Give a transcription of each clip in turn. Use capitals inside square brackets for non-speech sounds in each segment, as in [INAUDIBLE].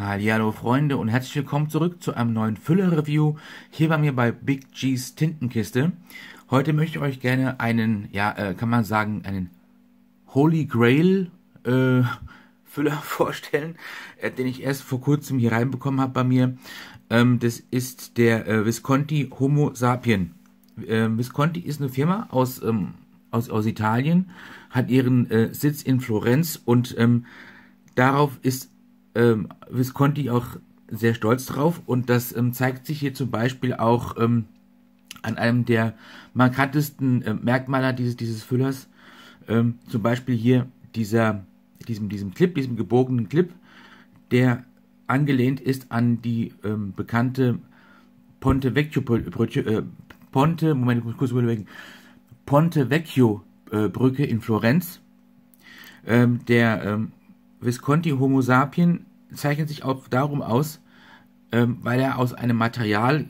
Hallo Freunde und herzlich willkommen zurück zu einem neuen Füller-Review hier bei mir bei Big G's Tintenkiste. Heute möchte ich euch gerne einen, ja, äh, kann man sagen, einen Holy Grail äh, [LAUGHS] Füller [LAUGHS] vorstellen, äh, den ich erst vor kurzem hier reinbekommen habe bei mir. Ähm, das ist der äh, Visconti Homo Sapien. Äh, Visconti ist eine Firma aus, ähm, aus, aus Italien, hat ihren äh, Sitz in Florenz und ähm, darauf ist ähm, Visconti auch sehr stolz drauf. Und das ähm, zeigt sich hier zum Beispiel auch ähm, an einem der markantesten äh, Merkmale dieses, dieses Füllers, ähm, zum Beispiel hier dieser, diesem, diesem Clip, diesem gebogenen Clip, der angelehnt ist an die ähm, bekannte Ponte Vecchio Brücke, äh, Ponte, Moment, kurz überlegen, Ponte Vecchio äh, Brücke in Florenz. Ähm, der ähm, Visconti Homo sapien zeichnet sich auch darum aus, ähm, weil er aus einem Material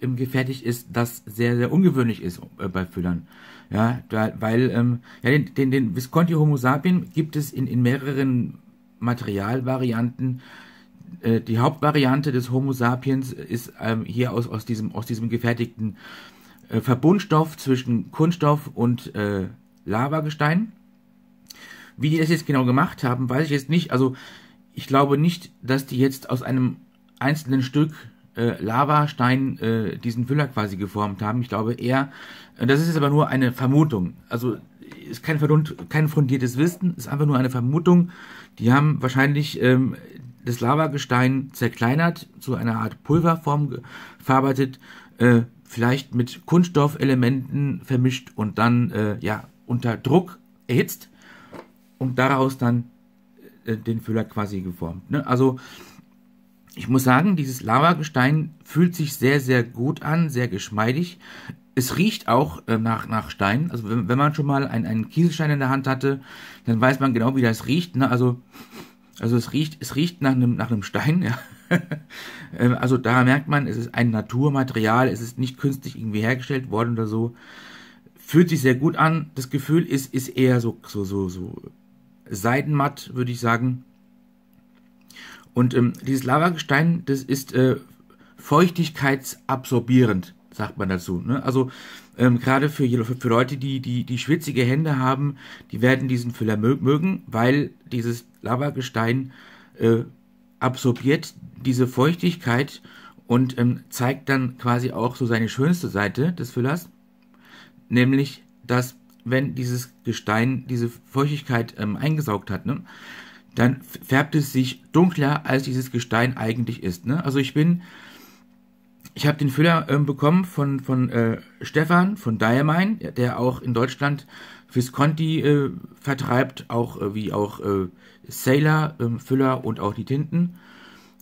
ähm, gefertigt ist, das sehr, sehr ungewöhnlich ist äh, bei Füllern. Ja, da, weil ähm, ja, den, den, den Visconti Homo sapien gibt es in, in mehreren Materialvarianten. Äh, die Hauptvariante des Homo sapiens ist ähm, hier aus, aus, diesem, aus diesem gefertigten äh, Verbundstoff zwischen Kunststoff und äh, Lavagestein. Wie die das jetzt genau gemacht haben, weiß ich jetzt nicht. Also ich glaube nicht, dass die jetzt aus einem einzelnen Stück äh, Lavastein äh, diesen Füller quasi geformt haben. Ich glaube eher, äh, das ist jetzt aber nur eine Vermutung. Also ist kein, kein fundiertes Wissen, ist einfach nur eine Vermutung. Die haben wahrscheinlich ähm, das Lavagestein zerkleinert, zu einer Art Pulverform verarbeitet, äh, vielleicht mit Kunststoffelementen vermischt und dann äh, ja unter Druck erhitzt und daraus dann äh, den Füller quasi geformt. Ne? Also ich muss sagen, dieses Lavagestein fühlt sich sehr, sehr gut an, sehr geschmeidig. Es riecht auch äh, nach, nach Stein. Also wenn, wenn man schon mal einen, einen Kieselstein in der Hand hatte, dann weiß man genau, wie das riecht. Ne? Also, also es riecht, es riecht nach einem, nach Stein. [LAUGHS] Ja? Ähm, also da merkt man, es ist ein Naturmaterial, es ist nicht künstlich irgendwie hergestellt worden oder so. Fühlt sich sehr gut an. Das Gefühl ist, ist eher so, so, so, so seidenmatt, würde ich sagen. Und ähm, dieses Lavagestein, das ist äh, feuchtigkeitsabsorbierend, sagt man dazu. Ne? Also ähm, gerade für, für, Leute, die, die, die schwitzige Hände haben, die werden diesen Füller mögen, weil dieses Lavagestein äh, absorbiert diese Feuchtigkeit und ähm, zeigt dann quasi auch so seine schönste Seite des Füllers, nämlich dass wenn dieses Gestein diese Feuchtigkeit ähm, eingesaugt hat, ne, dann färbt es sich dunkler, als dieses Gestein eigentlich ist. Ne? Also ich bin, ich habe den Füller ähm, bekommen von, von äh, Stefan von Diamine, der auch in Deutschland Visconti äh, vertreibt, auch äh, wie auch äh, Sailor ähm, Füller und auch die Tinten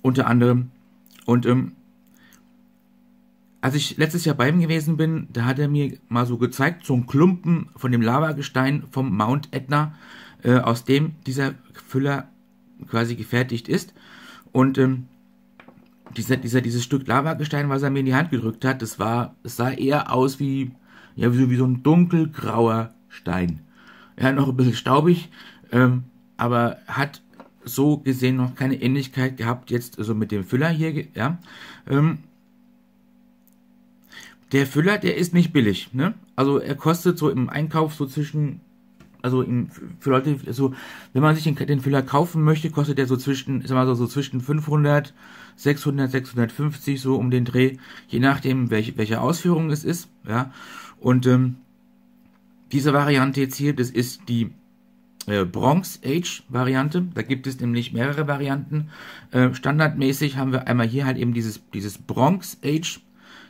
unter anderem. Und ähm, als ich letztes Jahr bei ihm gewesen bin, da hat er mir mal so gezeigt, so ein Klumpen von dem Lavagestein vom Mount Etna, äh, aus dem dieser Füller quasi gefertigt ist. Und ähm, dieser, dieser, dieses Stück Lavagestein, was er mir in die Hand gedrückt hat, das war, es sah eher aus wie, ja, wie so, wie so ein dunkelgrauer Stein. Hat noch ein bisschen staubig, ähm, aber hat so gesehen noch keine Ähnlichkeit gehabt jetzt so mit dem Füller hier, ja. Ähm, der Füller, der ist nicht billig, ne? Also er kostet so im Einkauf so zwischen, also im, für Leute, so, wenn man sich den, den Füller kaufen möchte, kostet der so zwischen, ich sag so, so zwischen 500, 600, 650 so um den Dreh, je nachdem welche, welche Ausführung es ist, ja. Und ähm, diese Variante jetzt hier, das ist die äh, Bronze Age Variante. Da gibt es nämlich mehrere Varianten. Äh, standardmäßig haben wir einmal hier halt eben dieses, dieses Bronze Age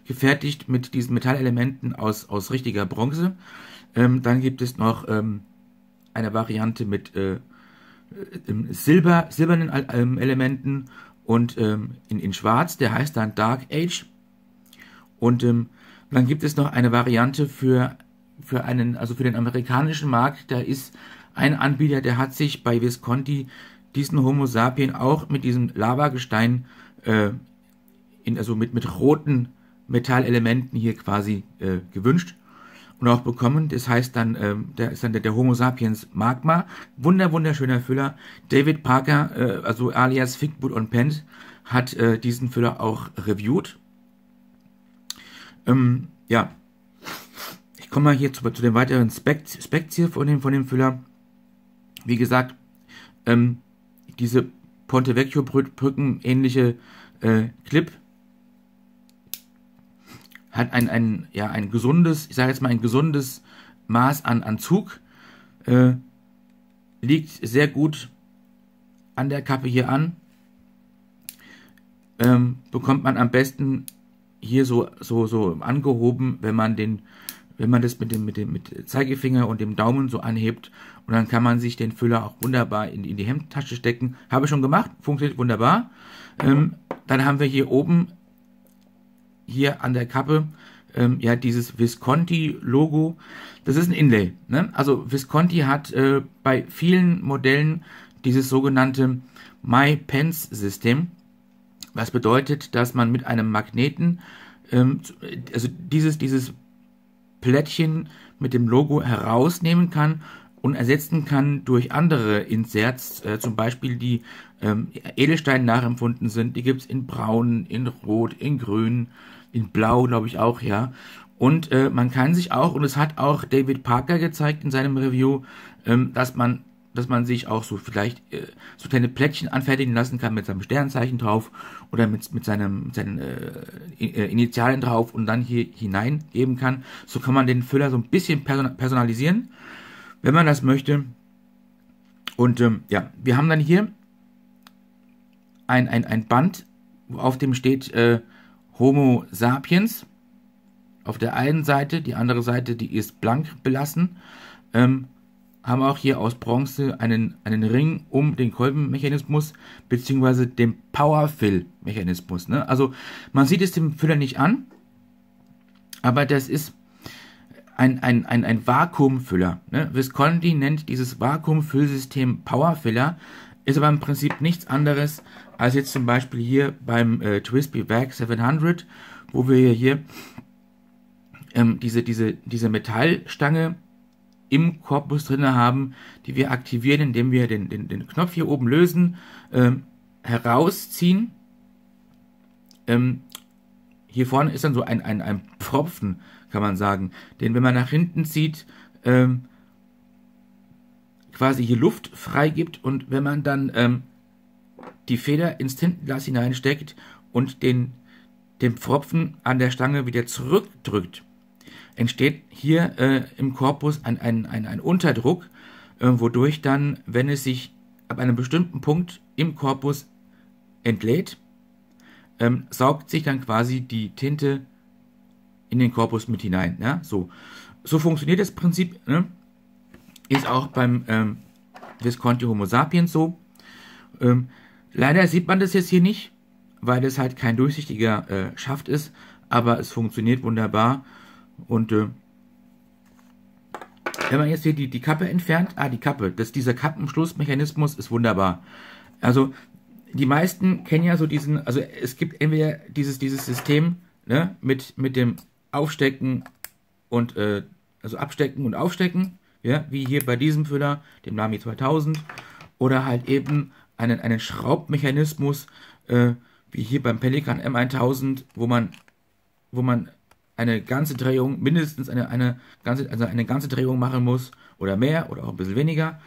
gefertigt mit diesen Metallelementen aus, aus richtiger Bronze. Ähm, dann gibt es noch ähm, eine Variante mit äh, Silber, silbernen ähm, Elementen und ähm, in, in Schwarz, der heißt dann Dark Age. Und ähm, dann gibt es noch eine Variante für, für einen, also für den amerikanischen Markt, da ist ein Anbieter, der hat sich bei Visconti diesen Homo sapien auch mit diesem Lavagestein, äh, in, also mit, mit roten Metallelementen hier quasi äh, gewünscht. und auch bekommen. Das heißt dann, ähm, der ist dann der, der, Homo sapiens Magma. Wunder, wunderschöner Füller. David Parker, äh, also alias Figwood und Pent, hat äh, diesen Füller auch reviewed. Ähm, ja. Ich komme mal hier zu, zu den weiteren Specs, hier von dem, von dem Füller. Wie gesagt, ähm, diese Ponte Vecchio Brücken ähnliche äh, Clip hat ein, ein, ja, ein gesundes, ich sage jetzt mal ein gesundes Maß an, an Zug, äh, liegt sehr gut an der Kappe hier an, ähm, bekommt man am besten hier so, so, so angehoben, wenn man den, wenn man das mit dem, mit dem, mit Zeigefinger und dem Daumen so anhebt und dann kann man sich den Füller auch wunderbar in, in die Hemdtasche stecken. Habe ich schon gemacht, funktioniert wunderbar. Ähm, dann haben wir hier oben hier an der Kappe ähm, ja dieses Visconti-Logo. Das ist ein Inlay. Ne? Also Visconti hat äh, bei vielen Modellen dieses sogenannte My Pence System, was bedeutet, dass man mit einem Magneten, ähm, also dieses, dieses Plättchen mit dem Logo herausnehmen kann und ersetzen kann durch andere Inserts, äh, zum Beispiel die ähm, Edelstein nachempfunden sind. Die gibt es in Braun, in Rot, in Grün, in Blau, glaube ich auch, ja. Und äh, man kann sich auch, und es hat auch David Parker gezeigt in seinem Review, ähm, dass man dass man sich auch so vielleicht äh, so kleine Plättchen anfertigen lassen kann mit seinem Sternzeichen drauf oder mit, mit seinem seinen äh, äh Initialen drauf und dann hier hineingeben kann. So kann man den Füller so ein bisschen personalisieren wenn man das möchte. Und ähm, ja, wir haben dann hier ein, ein, ein Band, auf dem steht äh, Homo sapiens. Auf der einen Seite, die andere Seite, die ist blank belassen. Ähm, haben auch hier aus Bronze einen, einen Ring um den Kolbenmechanismus beziehungsweise den Powerfill-Mechanismus. Ne? Also man sieht es dem Füller nicht an, aber das ist ein, ein, ein, ein Vakuumfüller. Ne? Visconti nennt dieses Vakuumfüllsystem Powerfiller, ist aber im Prinzip nichts anderes als jetzt zum Beispiel hier beim äh, Twisby Vac 700, wo wir hier ähm, diese, diese, diese Metallstange im Korpus drin haben, die wir aktivieren, indem wir den, den, den Knopf hier oben lösen, ähm, herausziehen. Ähm, hier vorne ist dann so ein, ein, ein Pfropfen, kann man sagen. Denn wenn man nach hinten zieht, ähm, quasi hier Luft freigibt und wenn man dann ähm, die Feder ins Tintenglas hineinsteckt und den, den Pfropfen an der Stange wieder zurückdrückt, entsteht hier äh, im Korpus ein, ein, ein, ein Unterdruck, äh, wodurch dann, wenn es sich ab einem bestimmten Punkt im Korpus entlädt, ähm, saugt sich dann quasi die Tinte in den Korpus mit hinein. Ja? So. so funktioniert das Prinzip. Ne? Ist auch beim ähm, Visconti Homo sapiens so. Ähm, leider sieht man das jetzt hier nicht, weil es halt kein durchsichtiger äh, Schaft ist, aber es funktioniert wunderbar. Und äh, wenn man jetzt hier die, die Kappe entfernt, ah, die Kappe, das, dieser Kappenschlussmechanismus ist wunderbar. Also, die meisten kennen ja so diesen, also es gibt entweder dieses, dieses System, ne, mit, mit dem aufstecken und äh, also abstecken und aufstecken, ja, wie hier bei diesem Füller, dem Nami 2000, oder halt eben einen, einen Schraubmechanismus, äh, wie hier beim Pelikan M1000, wo man, wo man eine ganze Drehung, mindestens eine, eine ganze, also eine ganze Drehung machen muss, oder mehr, oder auch ein bisschen weniger.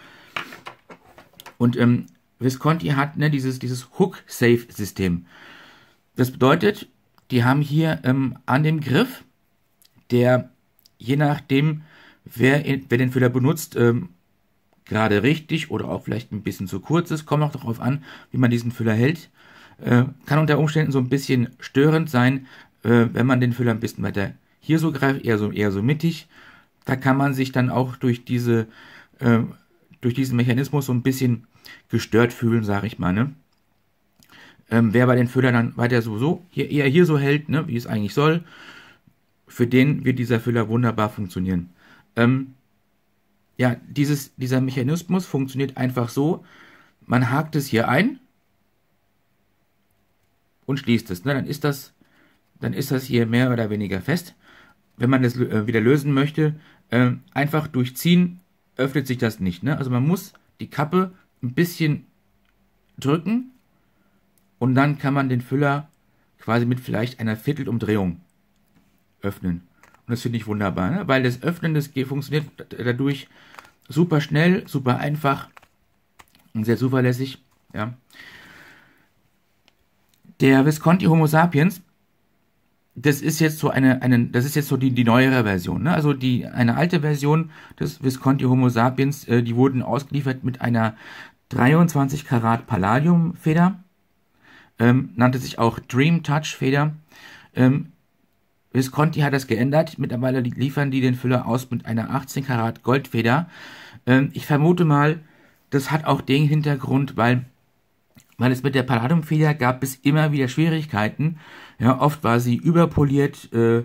Und ähm, Visconti hat ne, dieses, dieses Hook-Safe-System. Das bedeutet, die haben hier ähm, an dem Griff der je nachdem, wer, wer den Füller benutzt, ähm, gerade richtig oder auch vielleicht ein bisschen zu kurz ist, kommt auch darauf an, wie man diesen Füller hält. Äh, kann unter Umständen so ein bisschen störend sein, äh, wenn man den Füller ein bisschen weiter hier so greift, eher so, eher so mittig. Da kann man sich dann auch durch diese, äh, durch diesen Mechanismus so ein bisschen gestört fühlen, sage ich mal, ne? Ähm, wer bei den Füllern dann weiter sowieso hier, eher hier so hält, ne, wie es eigentlich soll, für den wird dieser Füller wunderbar funktionieren. Ähm, ja, dieses, dieser Mechanismus funktioniert einfach so, man hakt es hier ein und schließt es. Ne? Dann, ist das, dann ist das hier mehr oder weniger fest. wenn man das äh, wieder lösen möchte, äh, einfach durchziehen, öffnet sich das nicht. Ne? Also man muss die Kappe ein bisschen drücken und dann kann man den Füller quasi mit vielleicht einer Viertelumdrehung öffnen. Und das finde ich wunderbar, ne? weil das Öffnen das funktioniert dadurch super schnell, super einfach und sehr zuverlässig. Ja. Der Visconti Homo sapiens, das ist jetzt so eine, eine das ist jetzt so die, die neuere Version. Ne? Also die eine alte Version des Visconti Homo sapiens, äh, die wurden ausgeliefert mit einer 23 Karat Palladium Feder, ähm, nannte sich auch Dream Touch Feder. Ähm, Visconti hat das geändert. Mittlerweile liefern die den Füller aus mit einer 18 Karat Goldfeder. Ähm, ich vermute mal, das hat auch den Hintergrund, weil, weil es mit der Palladiumfeder gab es immer wieder Schwierigkeiten. Ja, oft war sie überpoliert äh,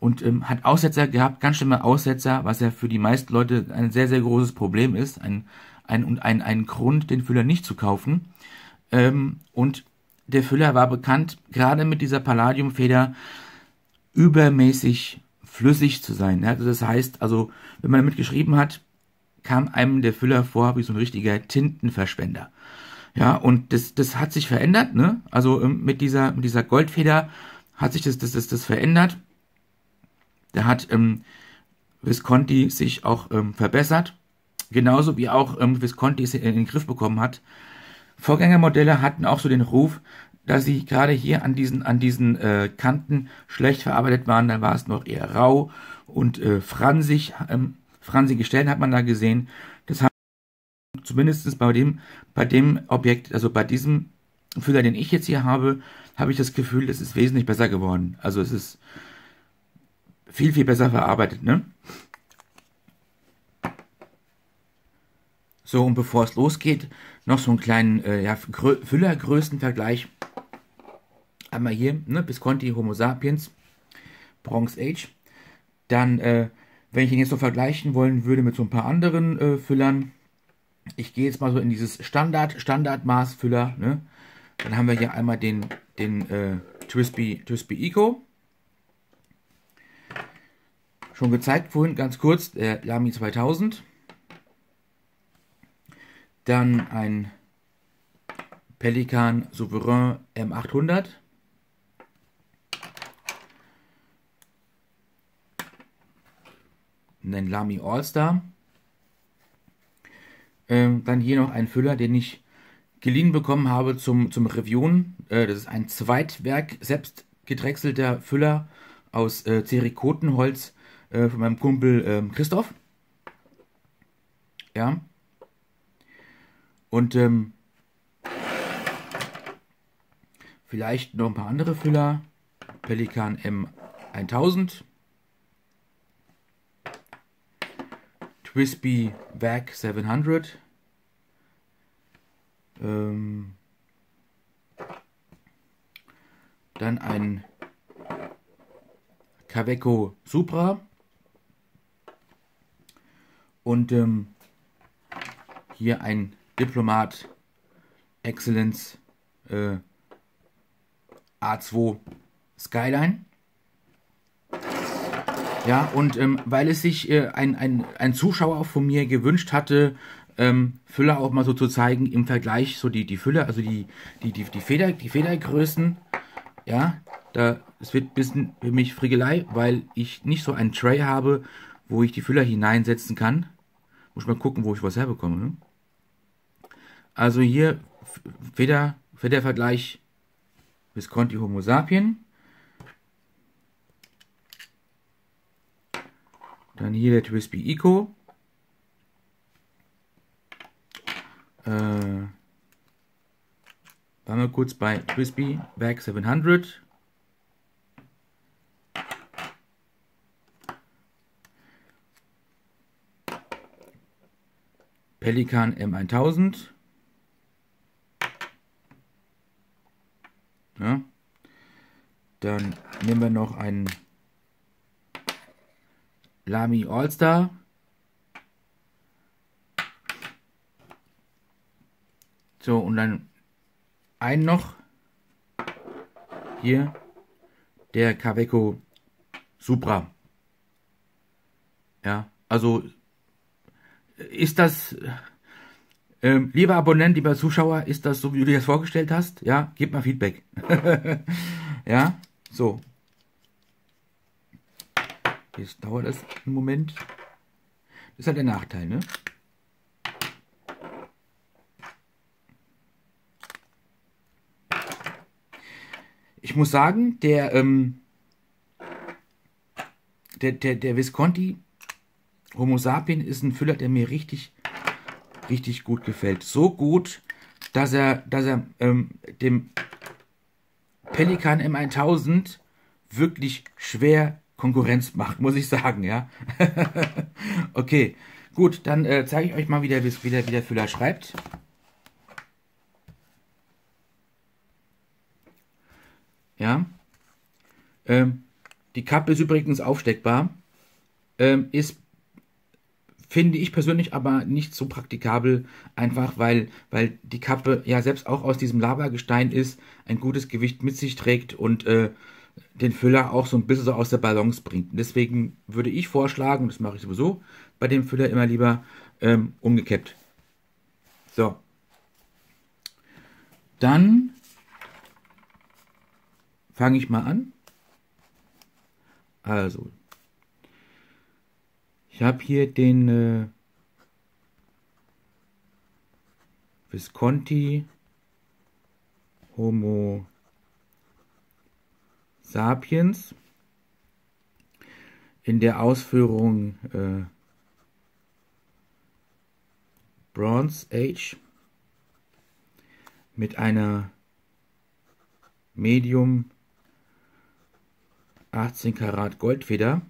und ähm, hat Aussetzer gehabt, ganz schlimme Aussetzer, was ja für die meisten Leute ein sehr, sehr großes Problem ist. Ein, ein, und ein, ein Grund, den Füller nicht zu kaufen. Ähm, und der Füller war bekannt, gerade mit dieser Palladiumfeder, übermäßig flüssig zu sein. Also das heißt, also wenn man damit geschrieben hat, kam einem der Füller vor wie so ein richtiger Tintenverschwender. Ja, und das, das hat sich verändert, ne? Also ähm, mit dieser, mit dieser Goldfeder hat sich das, das, das, das verändert. Da hat ähm, Visconti sich auch ähm, verbessert. Genauso wie auch ähm, Visconti es in den Griff bekommen hat. Vorgängermodelle hatten auch so den Ruf, dass sie gerade hier an diesen, an diesen äh, Kanten schlecht verarbeitet waren. Dann war es noch eher rau und äh, fransig. Ähm, fransige Stellen hat man da gesehen. Das hat zumindest bei dem, bei dem Objekt, also bei diesem Füller, den ich jetzt hier habe, habe ich das Gefühl, es ist wesentlich besser geworden. Also es ist viel, viel besser verarbeitet, ne? So, und bevor es losgeht, noch so einen kleinen äh, ja, Füllergrößenvergleich. Einmal hier, ne, Visconti Homo sapiens, Bronze Age. Dann, äh, wenn ich ihn jetzt so vergleichen wollen würde mit so ein paar anderen äh, Füllern, ich gehe jetzt mal so in dieses Standard, Standardmaßfüller, ne? Dann haben wir hier einmal den, den äh, Twispy, Twispy Eco. Schon gezeigt vorhin, ganz kurz, der Lamy 2000. Dann ein Pelikan Souverain M800. Ein Lamy All-Star. Ähm, dann hier noch ein Füller, den ich geliehen bekommen habe zum, zum Reviewen. Äh, das ist ein Zweitwerk, selbst gedrechselter Füller aus äh, Zerikotenholz äh, von meinem Kumpel ähm, Christoph. Ja. Und ähm, vielleicht noch ein paar andere Füller. Pelikan M1000. Twisby VAC 700. Ähm, dann ein Caveco Supra. Und ähm, hier ein Diplomat Excellence äh, A2 Skyline. Ja, und ähm, weil es sich äh, ein, ein, ein Zuschauer von mir gewünscht hatte, ähm, Füller auch mal so zu zeigen im Vergleich, so die, die Füller, also die, die, die, die, Feder, die Federgrößen, ja, da, es wird ein bisschen für mich Frickelei, weil ich nicht so einen Tray habe, wo ich die Füller hineinsetzen kann. Muss mal gucken, wo ich was herbekomme. Ne? Also hier Feder, Federvergleich Visconti Homo sapien. Dann hier der Twisby Eco. Äh, waren wir kurz bei Twisby Bag 700. Pelikan M1000. Ja. Dann nehmen wir noch einen Lamy All-Star. So, und dann einen noch. Hier. Der Caveco Supra. Ja, also ist das, äh, lieber Abonnent, lieber Zuschauer, ist das so, wie du dir das vorgestellt hast? Ja, gib mal Feedback. [LAUGHS] ja, so. Jetzt dauert das einen Moment. Das ist halt der Nachteil, ne? Ich muss sagen, der, ähm, der, der, der Visconti Homo sapien ist ein Füller, der mir richtig, richtig gut gefällt. So gut, dass er, dass er ähm, dem Pelikan M1000 wirklich schwer Konkurrenz macht, muss ich sagen, ja. [LAUGHS] okay, gut, dann äh, zeige ich euch mal, wie der, wie, der, wie der Füller schreibt. Ja. Ähm, die Kappe ist übrigens aufsteckbar. Ähm, ist, finde ich persönlich aber nicht so praktikabel, einfach weil, weil die Kappe ja selbst auch aus diesem Lavagestein ist, ein gutes Gewicht mit sich trägt und äh, den Füller auch so ein bisschen so aus der Balance bringt. deswegen würde ich vorschlagen, das mache ich sowieso bei dem Füller immer lieber ähm, umgekippt. So. Dann fange ich mal an. Also, ich habe hier den äh, Visconti Homo sapiens in der Ausführung äh, Bronze Age mit einer Medium 18 Karat Goldfeder.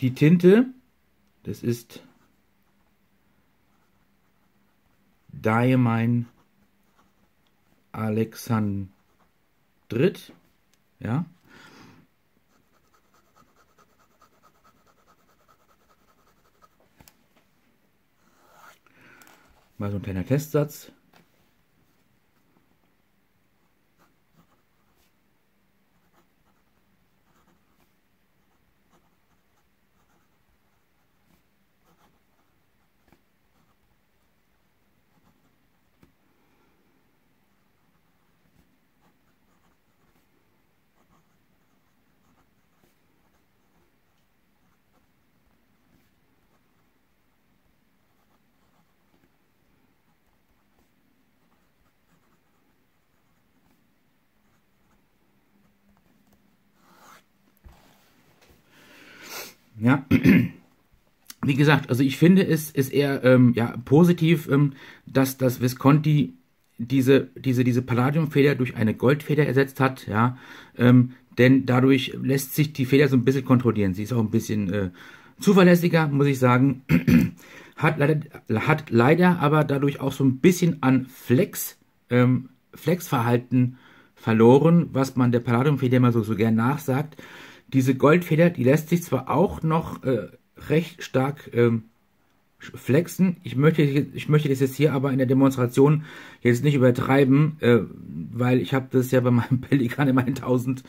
Die Tinte, das ist Diamine Alexandrit, ja. Mal so ein kleiner Testsatz. Ja, [CLEARS THROAT] wie gesagt, also ich finde es ist eher ähm, ja, positiv, ähm, dass das Visconti diese, diese, diese Palladiumfeder durch eine Goldfeder ersetzt hat, ja, ähm, denn dadurch lässt sich die Feder so ein bisschen kontrollieren. Sie ist auch ein bisschen äh, zuverlässiger, muss ich sagen. [CLEARS THROAT] hat, leider, hat leider aber dadurch auch so ein bisschen an Flex, ähm, Flexverhalten verloren, was man der Palladiumfeder immer so, so gern nachsagt. Diese Goldfeder, die lässt sich zwar auch noch äh, recht stark ähm, flexen. Ich möchte, ich möchte das jetzt hier aber in der Demonstration jetzt nicht übertreiben, äh, weil ich habe das ja bei meinem [LAUGHS] Pelikan im 1000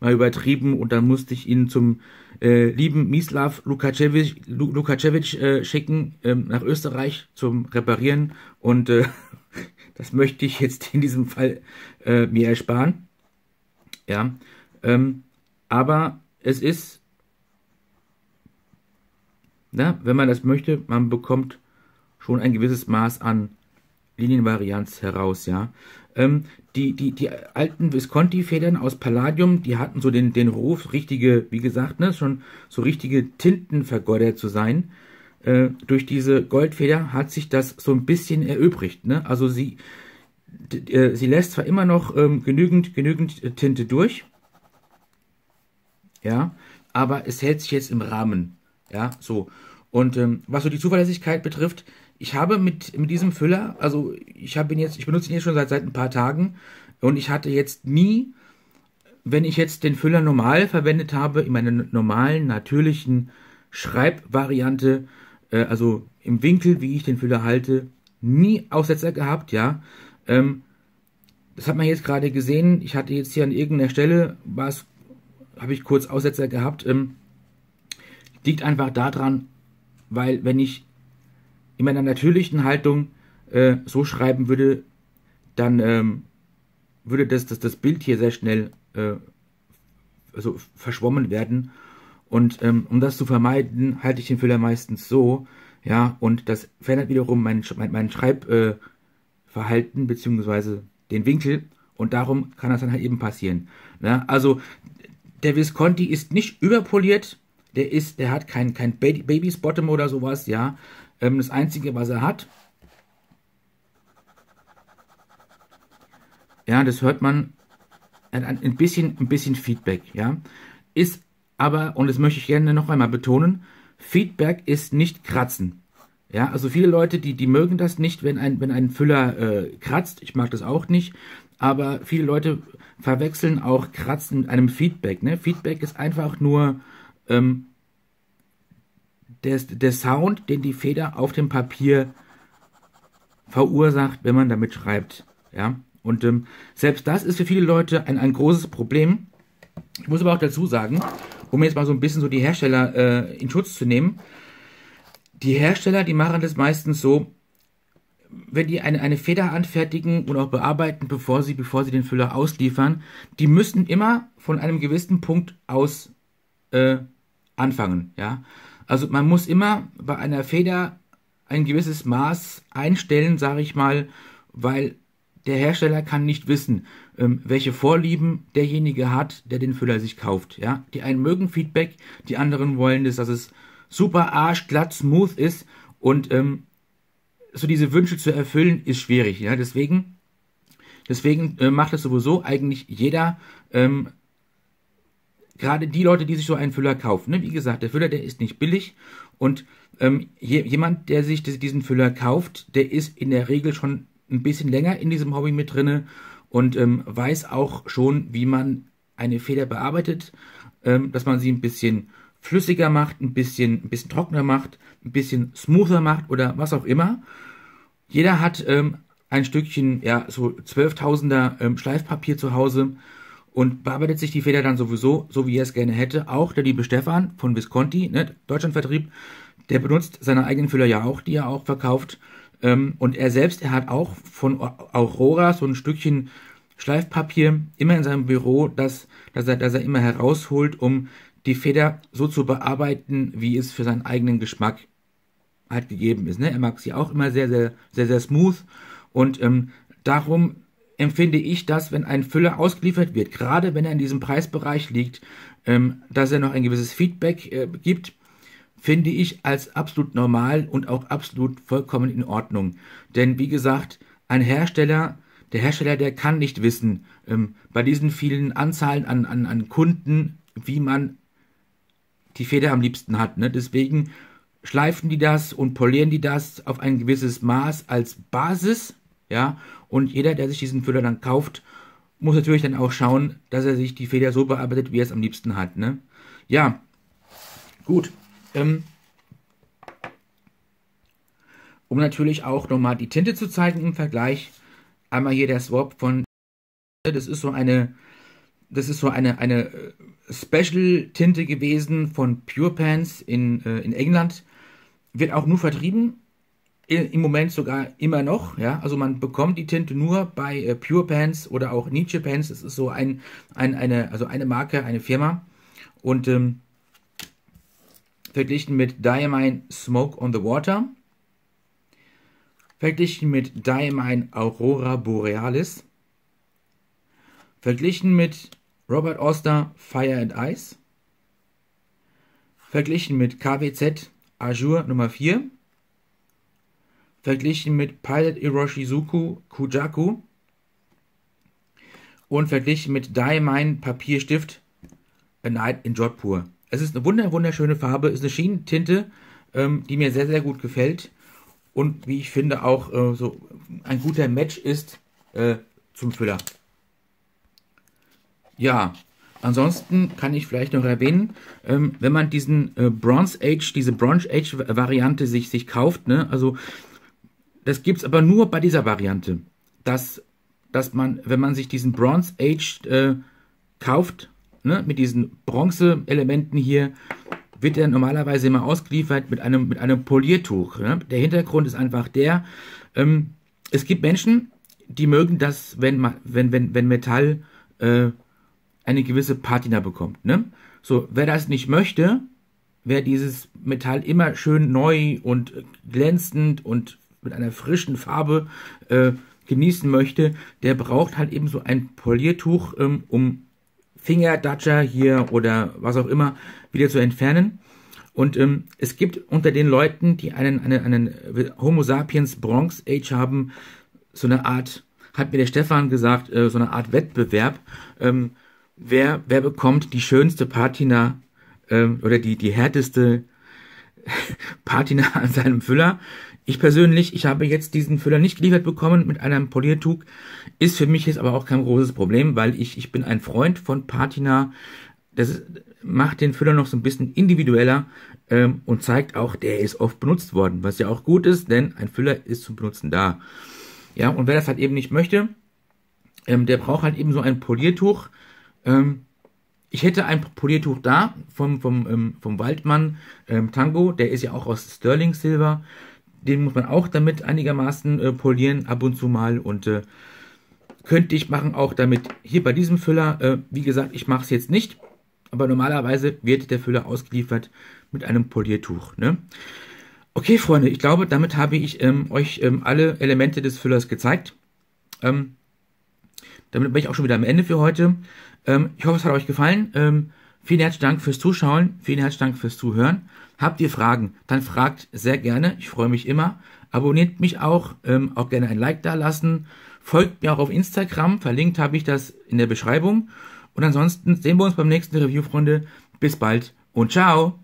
mal übertrieben und dann musste ich ihn zum äh, lieben Mislav Lukaczewicz, Lukaczewicz äh, schicken äh, nach Österreich zum Reparieren und äh, [LAUGHS] das möchte ich jetzt in diesem Fall äh, mir ersparen. Ja, ähm, aber es ist, na, wenn man das möchte, man bekommt schon ein gewisses Maß an Linienvarianz heraus, ja. Ähm, die, die, die alten Visconti-Federn aus Palladium, die hatten so den, den Ruf, richtige, wie gesagt, ne, schon so richtige Tintenvergeuder zu sein. Äh, durch diese Goldfeder hat sich das so ein bisschen erübrigt, ne. Also sie, äh, sie lässt zwar immer noch ähm, genügend, genügend Tinte durch, ja, aber es hält sich jetzt im Rahmen, ja, so. Und ähm, was so die Zuverlässigkeit betrifft, ich habe mit, mit diesem Füller, also ich habe ihn jetzt, ich benutze ihn jetzt schon seit, seit ein paar Tagen und ich hatte jetzt nie, wenn ich jetzt den Füller normal verwendet habe, in meiner normalen, natürlichen Schreibvariante, äh, also im Winkel, wie ich den Füller halte, nie Aussetzer gehabt, ja. Ähm, das hat man jetzt gerade gesehen. Ich hatte jetzt hier an irgendeiner Stelle, war es habe ich kurz Aussetzer gehabt. Ähm, liegt einfach daran, weil wenn ich in meiner natürlichen Haltung äh, so schreiben würde, dann ähm, würde das, das, das Bild hier sehr schnell äh, also verschwommen werden. Und ähm, um das zu vermeiden, halte ich den Füller meistens so, ja, und das verändert wiederum mein, mein, mein Schreibverhalten äh, beziehungsweise den Winkel und darum kann das dann halt eben passieren. Ne? Also der Visconti ist nicht überpoliert, der ist, der hat kein, kein Baby's Bottom oder sowas, ja. Ähm, das Einzige, was er hat, ja, das hört man, ein bisschen, ein bisschen Feedback, ja. Ist aber, und das möchte ich gerne noch einmal betonen, Feedback ist nicht kratzen. Ja, also viele Leute, die, die mögen das nicht, wenn ein, wenn ein Füller äh, kratzt. Ich mag das auch nicht. Aber viele Leute verwechseln auch Kratzen mit einem Feedback. Ne? Feedback ist einfach nur ähm, der, der Sound, den die Feder auf dem Papier verursacht, wenn man damit schreibt. Ja, und ähm, selbst das ist für viele Leute ein, ein großes Problem. Ich muss aber auch dazu sagen, um jetzt mal so ein bisschen so die Hersteller äh, in Schutz zu nehmen, die Hersteller, die machen das meistens so, wenn die eine, eine Feder anfertigen und auch bearbeiten, bevor sie, bevor sie den Füller ausliefern, die müssen immer von einem gewissen Punkt aus äh, anfangen. Ja? Also man muss immer bei einer Feder ein gewisses Maß einstellen, sage ich mal, weil der Hersteller kann nicht wissen, ähm, welche Vorlieben derjenige hat, der den Füller sich kauft. Ja? Die einen mögen Feedback, die anderen wollen es, dass es super arschglatt, smooth ist und ähm, so diese Wünsche zu erfüllen, ist schwierig. Ja? Deswegen, deswegen äh, macht es sowieso eigentlich jeder, ähm, gerade die Leute, die sich so einen Füller kaufen. Ne? Wie gesagt, der Füller, der ist nicht billig und ähm, je, jemand, der sich diesen Füller kauft, der ist in der Regel schon ein bisschen länger in diesem Hobby mit drinne und ähm, weiß auch schon, wie man eine Feder bearbeitet, ähm, dass man sie ein bisschen flüssiger macht, ein bisschen, ein bisschen trockener macht, ein bisschen smoother macht oder was auch immer. Jeder hat ähm, ein Stückchen, ja, so 12.000er ähm, Schleifpapier zu Hause und bearbeitet sich die Feder dann sowieso, so wie er es gerne hätte. Auch der liebe Stefan von Visconti, ne, Deutschlandvertrieb, der benutzt seine eigenen Füller ja auch, die er auch verkauft. Ähm, und er selbst, er hat auch von Aurora so ein Stückchen Schleifpapier immer in seinem Büro, das, das, er, das er immer herausholt, um die Feder so zu bearbeiten, wie es für seinen eigenen Geschmack halt gegeben ist. Ne? Er mag sie auch immer sehr, sehr, sehr, sehr smooth. Und ähm, darum empfinde ich das, wenn ein Füller ausgeliefert wird, gerade wenn er in diesem Preisbereich liegt, ähm, dass er noch ein gewisses Feedback äh, gibt, finde ich als absolut normal und auch absolut vollkommen in Ordnung. Denn wie gesagt, ein Hersteller, der Hersteller, der kann nicht wissen, ähm, bei diesen vielen Anzahlen an, an, an Kunden, wie man die Feder am liebsten hat. Ne? Deswegen schleifen die das und polieren die das auf ein gewisses Maß als Basis. Ja, und jeder, der sich diesen Füller dann kauft, muss natürlich dann auch schauen, dass er sich die Feder so bearbeitet, wie er es am liebsten hat. Ne? Ja, gut. Ähm, um natürlich auch nochmal die Tinte zu zeigen im Vergleich. Einmal hier der Swap von, das ist so eine, das ist so eine, eine äh, Special-Tinte gewesen von Pure Pants in, äh, in England. Wird auch nur vertrieben. Im Moment sogar immer noch, ja. Also man bekommt die Tinte nur bei äh, Pure Pants oder auch Nietzsche Pants. Das ist so ein, ein, eine, also eine Marke, eine Firma. Und ähm, verglichen mit Diamine Smoke on the Water, verglichen mit Diamine Aurora Borealis, verglichen mit Robert Oster Fire and Ice, verglichen mit KWZ Azure Nummer 4, verglichen mit Pilot Iroshizuku Kujaku und verglichen mit Diamine Papierstift A Night in Jodhpur. Es ist eine wunderschöne Farbe, ist eine Schienentinte, ähm, die mir sehr, sehr gut gefällt und wie ich finde auch äh, so ein guter Match ist äh, zum Füller. Ja, ansonsten kann ich vielleicht noch erwähnen, ähm, wenn man diesen äh, Bronze Age, diese Bronze Age Variante sich, sich kauft, ne, also das gibt es aber nur bei dieser Variante, dass, dass man, wenn man sich diesen Bronze Age äh, kauft ne, mit diesen Bronze-Elementen hier, wird er normalerweise immer ausgeliefert mit einem, mit einem Poliertuch. Ne? Der Hintergrund ist einfach der, ähm, es gibt Menschen, die mögen das, wenn, wenn, wenn, wenn Metall äh, eine gewisse Patina bekommt. Ne? So, wer das nicht möchte, wer dieses Metall immer schön neu und glänzend und mit einer frischen Farbe äh, genießen möchte, der braucht halt eben so ein Poliertuch, ähm, um Fingerdatscher hier oder was auch immer wieder zu entfernen. Und ähm, es gibt unter den Leuten, die einen, einen, einen Homo sapiens Bronze Age haben, so eine Art, hat mir der Stefan gesagt, äh, so eine Art Wettbewerb. Ähm, wer, wer bekommt die schönste Patina ähm, oder die, die härteste [LAUGHS] Patina an seinem Füller? Ich persönlich, ich habe jetzt diesen Füller nicht geliefert bekommen mit einem Poliertuch. Ist für mich jetzt aber auch kein großes Problem, weil ich, ich bin ein Freund von Patina. Das macht den Füller noch so ein bisschen individueller ähm, und zeigt auch, der ist oft benutzt worden, was ja auch gut ist, denn ein Füller ist zum Benutzen da. Ja, und wer das halt eben nicht möchte, ähm, der braucht halt eben so ein Poliertuch. Ähm, ich hätte ein Poliertuch da vom, vom, ähm, vom Waldmann ähm, Tango, der ist ja auch aus Sterling Silver. Den muss man auch damit einigermaßen äh, polieren, ab und zu mal. Und äh, könnte ich machen auch damit hier bei diesem Füller. Äh, wie gesagt, ich mache es jetzt nicht. Aber normalerweise wird der Füller ausgeliefert mit einem Poliertuch. Ne? Okay, Freunde, ich glaube, damit habe ich ähm, euch ähm, alle Elemente des Füllers gezeigt. Ähm, damit bin ich auch schon wieder am Ende für heute. Ähm, ich hoffe, es hat euch gefallen. Ähm, vielen herzlichen Dank fürs Zuschauen. Vielen herzlichen Dank fürs Zuhören. Habt ihr Fragen? Dann fragt sehr gerne. Ich freue mich immer. Abonniert mich auch. Ähm, auch gerne ein Like da lassen. Folgt mir auch auf Instagram. Verlinkt habe ich das in der Beschreibung. Und ansonsten sehen wir uns beim nächsten Review, Freunde. Bis bald und ciao.